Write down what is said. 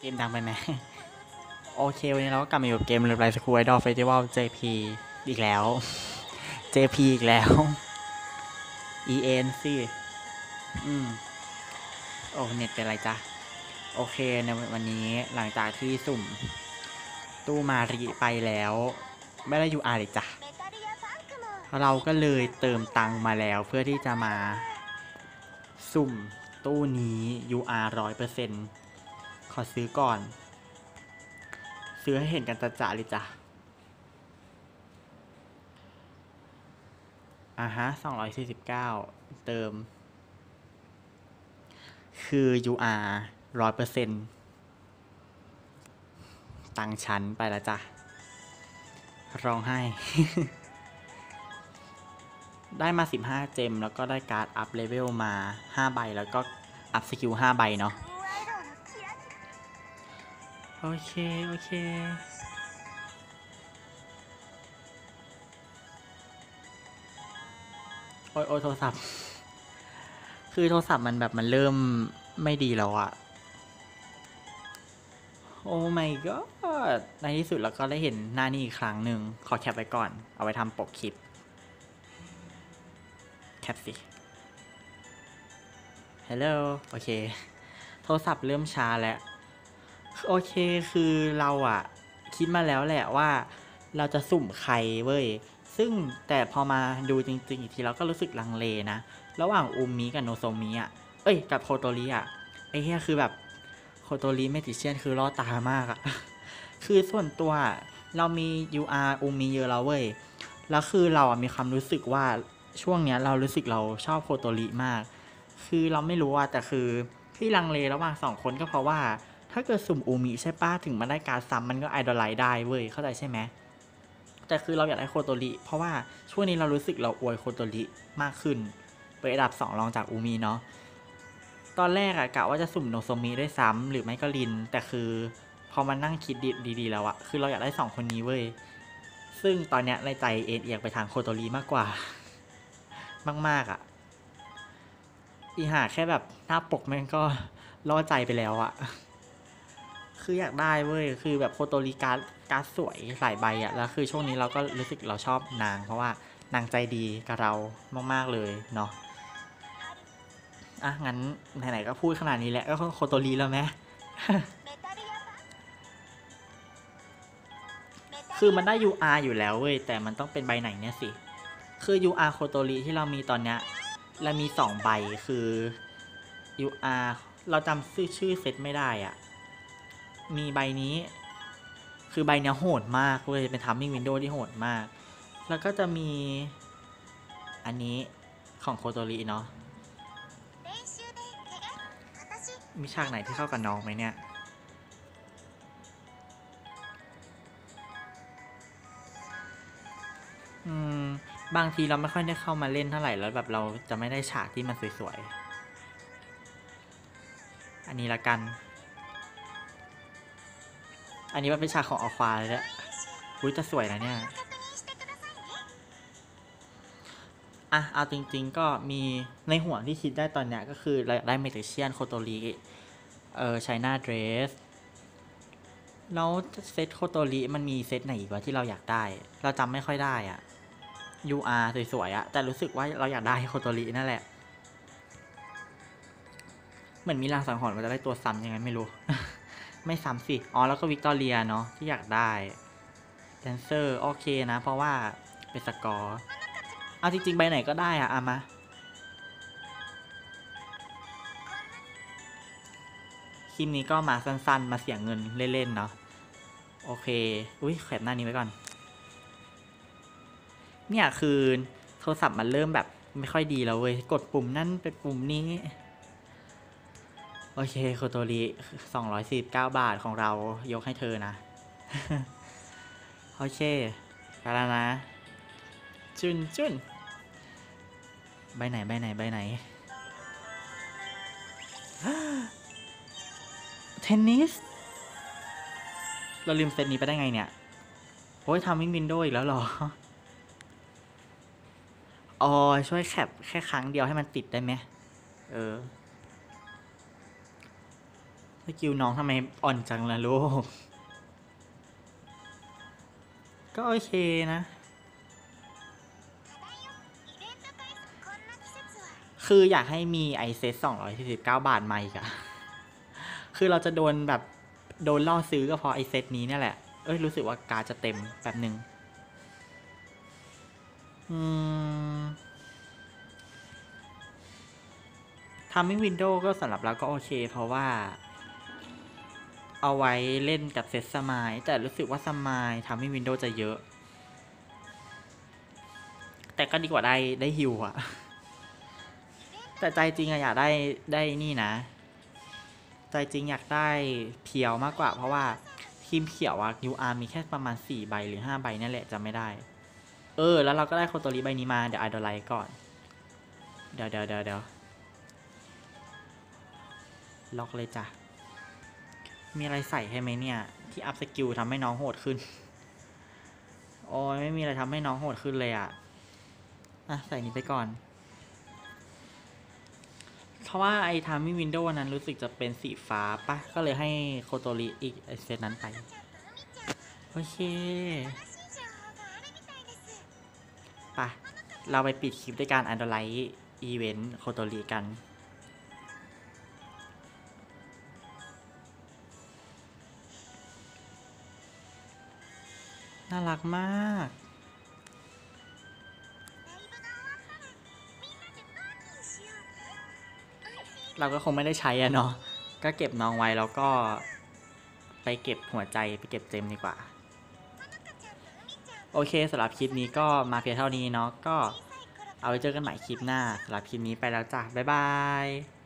เกมดังไปไหม โอเค วันนี้เราก็กลับมาอยู่กับเกม r e p l y School Idol Festival JP อีกแล้ว JP อีกแล้ว EN สิอืม โอ้เน็ตเป็นไรจ๊ะ โอเคในวันนี้หลังจากที่สุ่ม ตู้มารีไปแล้ว ไม่ได้ UR เลยจ้ะ เราก็เลยเติมตังมาแล้วเพื่อที่จะมา สุ่มตู้นี้ UR ร้อยเปอร์เซ็น ขอซื้อก่อน ซื้อให้เห็นกันจะจะเลยจ้ะอ่าฮะสองร้อยสี่สิบเก้าเติม คือ UR ร้อยเปอร์เซ็นต์ตังชั้นไปแล้วจ้ะ ร้องไห้ ได้มา 15 gem แล้วก็ได้การ์ด up level มา 5 ใบ แล้วก็ up skill 5 ใบเนาะ โอเค โอเค โอ้ยโอ้ยโทรศัพท์ คือโทรศัพท์มันแบบมันเริ่มไม่ดีแล้วอะโอ้ my god ในที่สุดเราก็ได้เห็นหน้านี้อีกครั้งหนึ่ง ขอแคปไว้ก่อน เอาไว้ทำปกคลิป แคปสิ ฮัลโหล โอเค โทรศัพท์เริ่มช้าแล้ว โอเคคือเราอะคิดมาแล้วแหละว่า เราจะสุ่มใครเว้ย ซึ่งแต่พอมาดูจริงๆอีกทีเราก็รู้สึกลังเลนะ ระหว่างอุมมิกับโนโซมิอะเอ้ย กับโคโตริอะไอ้เหี้ยคือแบบโคโตริเมจิเชียนคือล่อตามากอะคือส่วนตัวอะเรามี UR อูมิเยอะแล้วเว้ย แล้วคือเราอะมีความรู้สึกว่าช่วงเนี้ยเรารู้สึกเราชอบโคโตริมาก คือเราไม่รู้อะแต่คือที่ลังเลระหว่างสองคนก็เพราะว่า ถ้าเกิดสุ่มอูมิใช่ป่ะถึงมาได้การ์ดซ้ำมันก็ idolize ได้เว้ยเข้าใจใช่ไหมแต่คือเราอยากได้โคโตริเพราะว่าช่วงนี้เรารู้สึกเราอวยโคโตริมากขึ้นเป็นอันดับสองรองจากอูมิเนาะตอนแรกอะกะว่าจะสุ่มโนโซมิด้วยซ้ำหรือไม่ก็ลิน แต่คือพอมานั่งคิดดีๆแล้วอะคือเราอยากได้สองคนนี้เว้ยซึ่งตอนเนี้ยในใจเอ็นเอียงไปทางโคโตริมากกว่า มากๆอะอีหาแค่แบบหน้าปกแม่งก็ล่อใจไปแล้วอะ คืออยากได้เว้ย คือแบบโฟโตรีการ์ดการ์ดสวยหลายใบอะแล้วคือช่วงนี้เราก็รู้สึกเราชอบนาง เพราะว่านางใจดีกับเรามาก ๆ เลยเนาะ อะ งั้น ไหน ๆ ก็พูดขนาดนี้แล้วก็โคโตรีแล้วไหมคือมันได้ UR อยู่แล้วเว้ย แต่มันต้องเป็นใบไหนเนี่ยสิ คือ UR โคโตริที่เรามีตอนเนี้ยเรามีสองใบคือ UR เราจำชื่อชื่อเซตไม่ได้อะ มีใบนี้ คือใบเนี้ยโหดมากเว้ยเป็นทัมมิ่งวินโดว์ที่โหดมาก แล้วก็จะมีอันนี้ของโคโตริเนาะมีฉากไหนที่เข้ากับน้องไหมเนี่ยอืมบางทีเราไม่ค่อยได้เข้ามาเล่นเท่าไหร่แล้วแบบเราจะไม่ได้ฉากที่มันสวยๆ อันนี้ละกัน อันนี้มันเป็นฉากของอควาเลยแหละอุ้ยจะสวยนะเนี่ย อะ เอาจริง ๆ ก็มีในหัวที่คิดได้ตอนเนี้ยก็คือได้เมจิเชียนโคโตริเออไชน่าเดรสแล้วเซตโคโตริมันมีเซตไหนอีกวะที่เราอยากได้ เราจำไม่ค่อยได้อะ UR สวยๆอะแต่รู้สึกว่าเราอยากได้โคโตรินั่นแหละ เหมือนมีลางสังหรณ์ว่าจะได้ตัวซ้ำยังไงไม่รู้ ไม่ซ้ำสิ อ๋อ แล้วก็วิกตอเรียเนาะที่อยากได้ dancer โอเคนะ เพราะว่าเป็นสกอร์เอาจริงๆ ใบไหนก็ได้อะอามา คลิปนี้ก็มาสั้นๆ มาเสียเงินเล่นๆ เนาะโอเค อุ้ยแขวนหน้านี้ไว้ก่อน เนี่ยคือโทรศัพท์มันเริ่มแบบไม่ค่อยดีแล้วเว้ย กดปุ่มนั่นเป็นปุ่มนี้ โอเคโคโตริสองร้อยสิบเก้าบาทของเรายกให้เธอนะ โอเคไปแล้วนะ จุนจุนใบไหนใบไหนใบไหน เทนนิส เราลืมเซตนี้ไปได้ไงเนี่ย โอ้ยทำวิ่งวินโดว์อีกแล้วเหรออ๋อช่วยแคปแค่ครั้งเดียวให้มันติดได้ไหม เออเกิลน้องทำไมอ่อนจังล่ะลูก ก็โอเคนะ คืออยากให้มีไอเซต249บเก้าบาทมาอีกอะคือเราจะโดนแบบโดนล่อซื้อก็เพราะไอเซตนี้เนี่ยแหละ เอ้ย รู้สึกว่าการจะเต็มแบบหนึ่งอืมทำให้วินโดว์ก็สำหรับเราก็โอเค เพราะว่า เอาไว้เล่นกับเซตสมายแต่รู้สึกว่าสมายทำให้วินโดว์จะเยอะ แต่ก็ดีกว่าได้ได้ฮิวอะแต่ใจจริงอะอยากได้ได้นี่นะ ใจจริงอยากได้pure มากกว่า เพราะว่าทีมเขียวอะ UR มีแค่ประมาณ 4 ใบหรือ 5 ใบนั่นแหละจำไม่ได้ เออ แล้วเราก็ได้โคโตริใบนี้มา เดี๋ยว idolize ก่อน เดี๋ยวเดี๋ยวเดี๋ยวล็อกเลยจ้ะ มีอะไรใส่ให้ไหมเนี่ย ที่ up skill ทำให้น้องโหดขึ้น โอ้ยไม่มีอะไรทำให้น้องโหดขึ้นเลยอะอะ ใส่นี้ไปก่อน เพราะว่าไอ้ timing window นั้นรู้สึกจะเป็นสีฟ้าปะก็เลยให้โคโตริอีกไอเซตนั้นไป โอเคปะเราไปปิดคลิปด้วยการ idolize event โคโตริกัน น่ารักมาก เราก็คงไม่ได้ใช้อะเนาะ ก็เก็บน้องไว้แล้วก็ ไปเก็บหัวใจไปเก็บเจมดีกว่า โอเคสำหรับคลิปนี้ก็มาเพียงเท่านี้เนาะ ก็เอาไว้เจอกันใหม่คลิปหน้าสำหรับคลิปนี้ไปแล้วจ้ะ บ๊ายบาย